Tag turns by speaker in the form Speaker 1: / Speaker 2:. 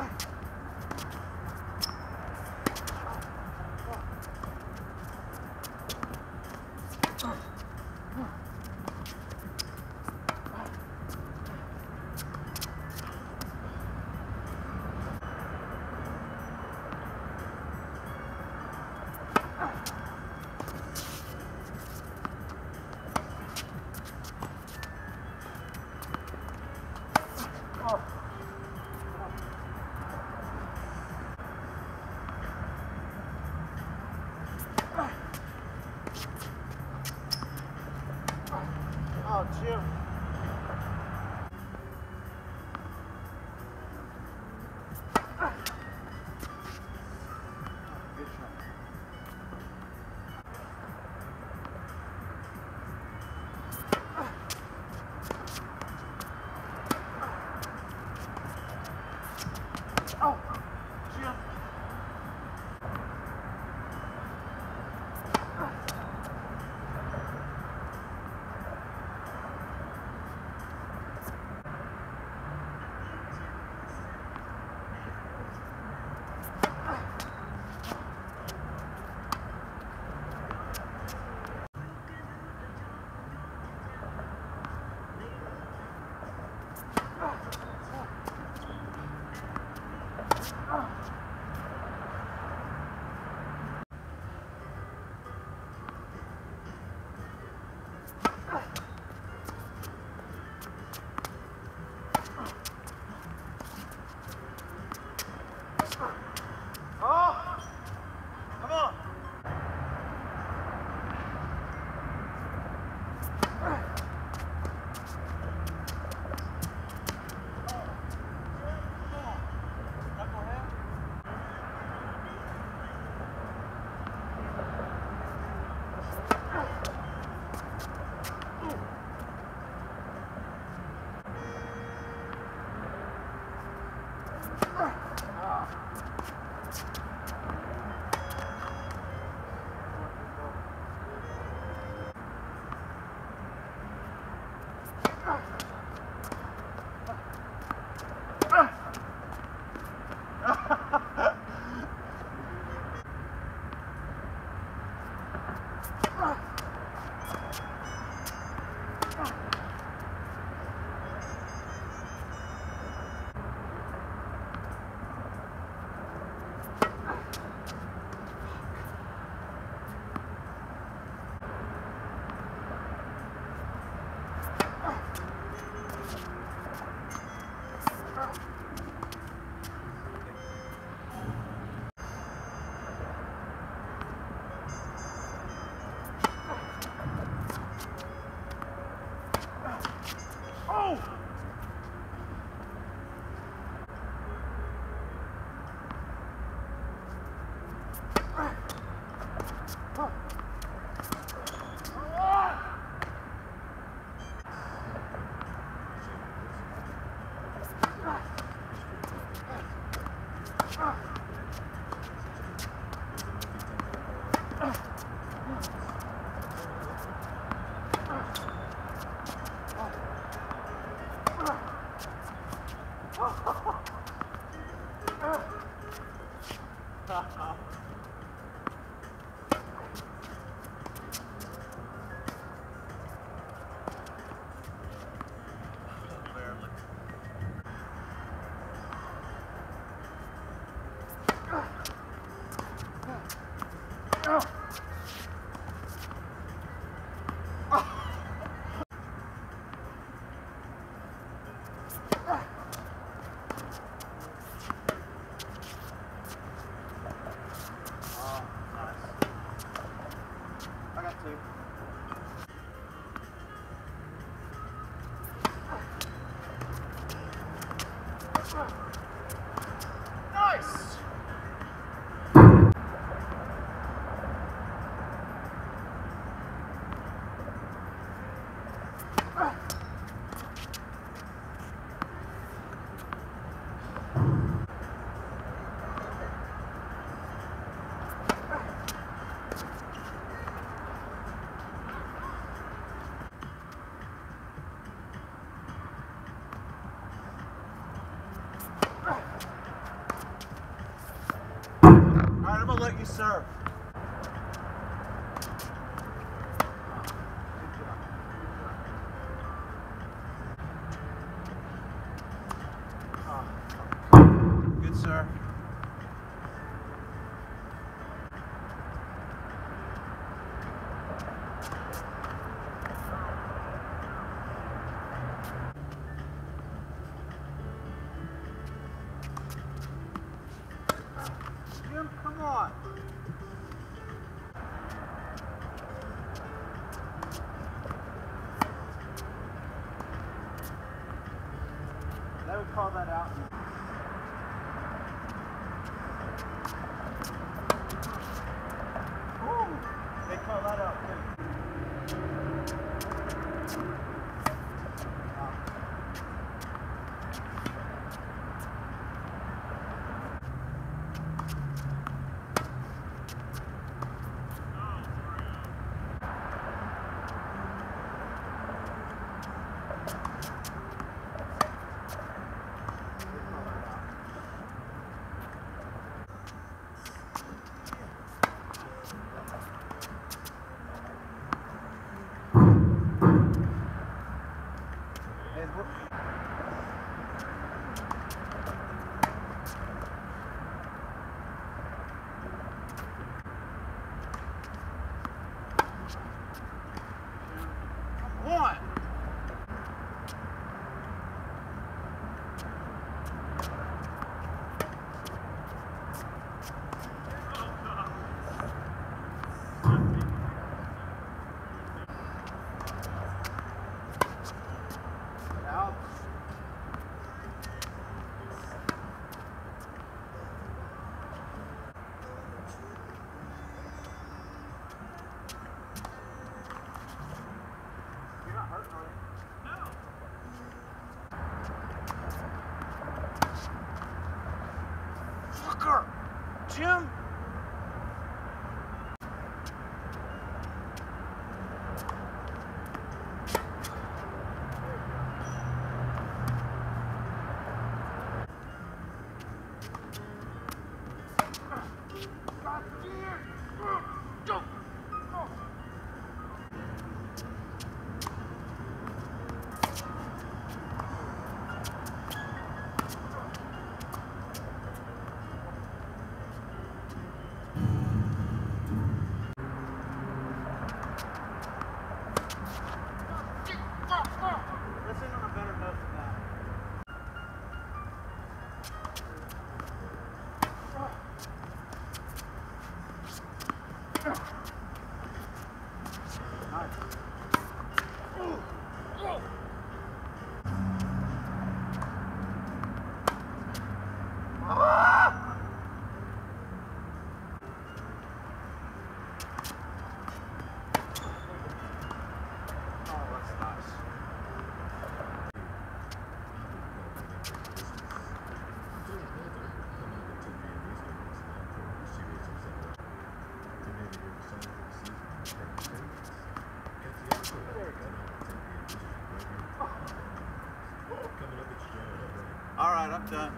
Speaker 1: Oh, Oh! Oh, nice. Serve. Good sir. Jim, come on. Jim! Done.